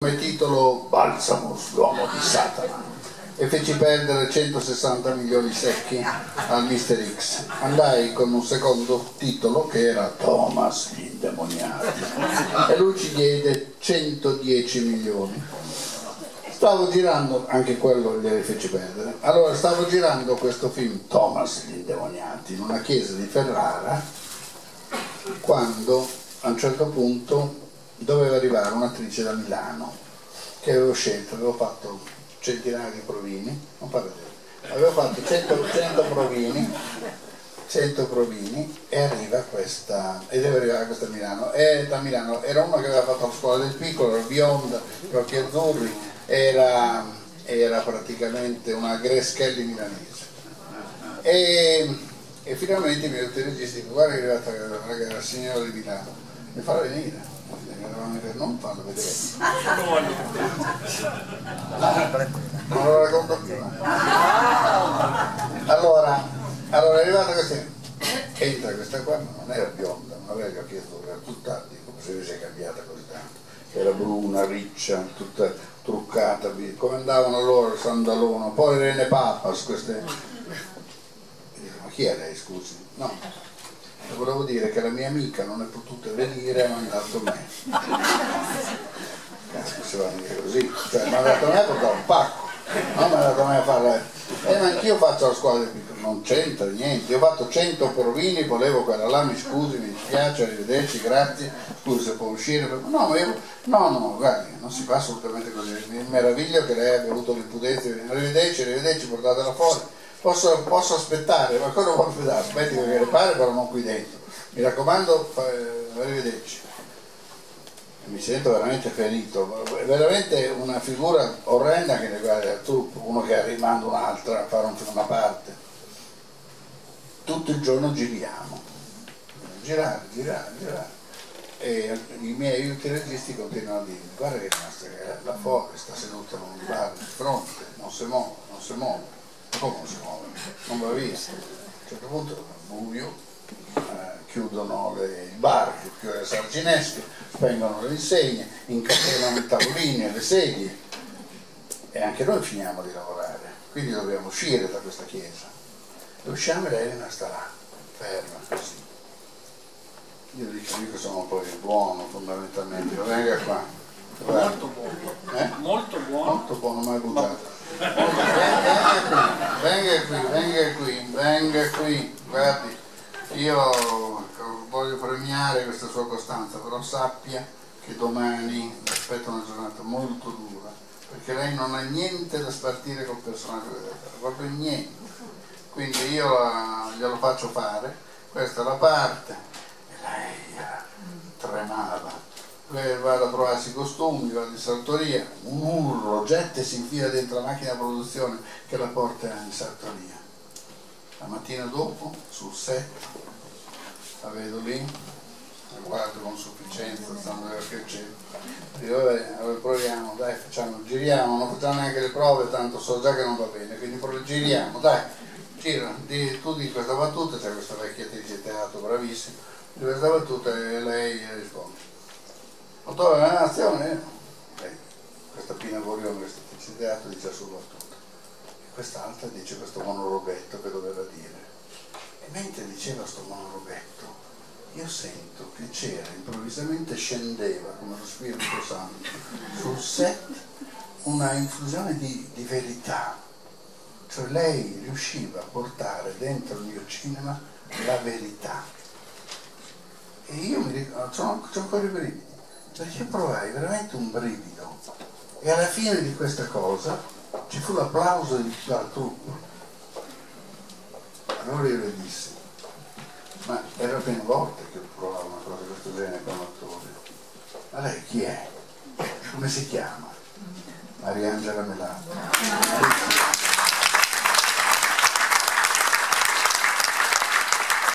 come titolo Balsamos, l'uomo di Satana e feci perdere 160 milioni secchi al Mister X. Andai con un secondo titolo che era Thomas l'indemoniato e lui ci diede 110 milioni. Stavo girando, anche quello glieli feci perdere, allora stavo girando questo film Thomas gli indemoniati in una chiesa di Ferrara quando a un certo punto doveva arrivare un'attrice da Milano che avevo scelto, avevo fatto centinaia di provini, non parlo di avevo fatto 100, 100 provini 100 provini e arriva questa e deve arrivare questa a Milano. E da Milano era uno che aveva fatto la scuola del piccolo, era bionda, occhi azzurri era, era praticamente una Greschelli milanese. E, e finalmente mi ha detto il regista guarda che è arrivata la signora di Milano mi farà venire non farlo vedere. Non lo racconto più. Allora, allora è arrivata questa, entra questa qua, non era bionda, non aveva gli occhi azzurri, era tutta, dico, se si è cambiata così tanto. Era bruna, riccia, tutta truccata, come andavano loro, sandalona, poi Rene Papas, queste... Ma chi è lei, scusi? No, volevo dire che la mia amica non è potuta venire e ha mandato me. Cazzo, si va a dire così. Cioè, mi ha mandato me a portare un pacco, non mi ha mandato me a fare... E eh, ma anch'io faccio la piccolo, non c'entra niente. Io ho fatto 100 provini, volevo quella là, mi scusi, mi dispiace, arrivederci, grazie, scusi se può uscire. No, io, no, no, guardi, non si fa assolutamente così. Mi meraviglio che lei abbia avuto l'impudenza di arrivederci, arrivederci, portatela fuori posso, posso aspettare, ma cosa vuole aspettare? Aspetti che viene pare, però non qui dentro. Mi raccomando, arrivederci. Mi sento veramente ferito, è veramente una figura orrenda che ne guarda tu, uno che rimanda un'altra a fare un film a parte. Tutto il giorno giriamo, girare, girare, girare. E i miei aiuti registi continuano a dire, guarda che la fuori sta seduta in un bar di fronte, non si muove, non si muove come non si muove? Non va via. A un certo punto buio, eh, chiudono le, il bar, chiudono le sarcinesche, spengono le insegne, incatenano i tavolini e le sedie e anche noi finiamo di lavorare, quindi dobbiamo uscire da questa chiesa. E usciamo e lei rimasta là, ferma così. Io dico, io che sono un po' buono fondamentalmente, venga qua. Molto buono. Eh? Molto buono. Molto buono, mai buttato. Venga qui, venga qui, venga qui, guardi, io voglio premiare questa sua costanza, però sappia che domani aspetta una giornata molto dura, perché lei non ha niente da spartire col personaggio della terra, proprio niente. Quindi io glielo faccio fare, questa è la parte, e lei tremava va a provarsi i costumi, va in sartoria, un urlo, gente si infila dentro la macchina di produzione che la porta in sartoria. La mattina dopo, sul set, la vedo lì, la guardo con sufficienza, stando che c'è. Vabbè, proviamo, dai, facciamo, giriamo, non facciamo neanche le prove, tanto so già che non va bene, quindi giriamo, dai, gira, di, tu di questa battuta, c'è questa vecchia attrice di teatro bravissima, di questa battuta e lei risponde Autore della nazione, eh, questa Pina Gorione, questa teatro dice solo battuta, e quest'altra dice questo monologhetto che doveva dire. E mentre diceva questo monologhetto, io sento che c'era, improvvisamente scendeva come lo Spirito Santo sul set una infusione di, di verità. Cioè lei riusciva a portare dentro il mio cinema la verità. E io mi ricordo, sono, sono ancora i brividi perché provai veramente un brivido e alla fine di questa cosa ci fu l'applauso di tutta la truppa allora io le dissi ma era la prima volta che provavo una cosa di questo genere con l'attore ma lei chi è? come si chiama? Mariangela Melato